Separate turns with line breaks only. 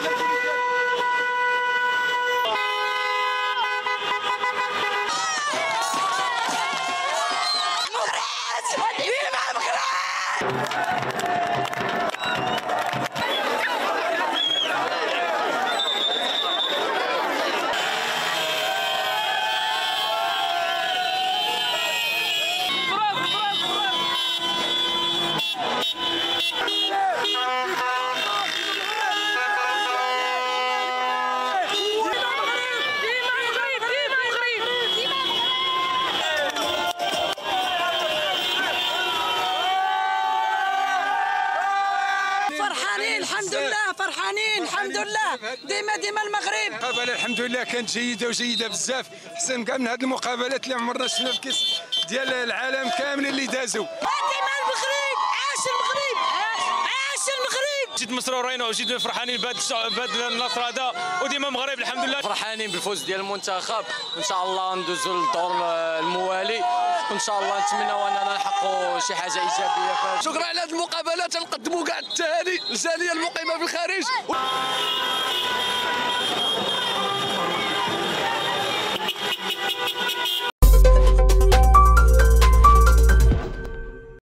Yeah. فرحانين الحمد لله فرحانين الحمد لله. ديما ديما المغرب.
المقابله الحمد لله كانت جيدة وجيدة بزاف. احسن كاع من هذه المقابلات اللي عمرنا شفنا في كاس ديال العالم كامل اللي دازوا.
ديما المغرب. عاش المغرب. عاش. المغرب.
جد مسرورين وجد فرحانين بهذا بهذا النصر هذا. وديما مغرب الحمد لله.
فرحانين بالفوز ديال المنتخب. وان شاء الله ندوزوا للدور الموالي. وان شاء الله. نتمنوا اننا نحققوا شي حاجة إيجابية.
شكرا على هذه المقابلات نقدموا كاع التهاني للجاليه المقيمة في الخارج.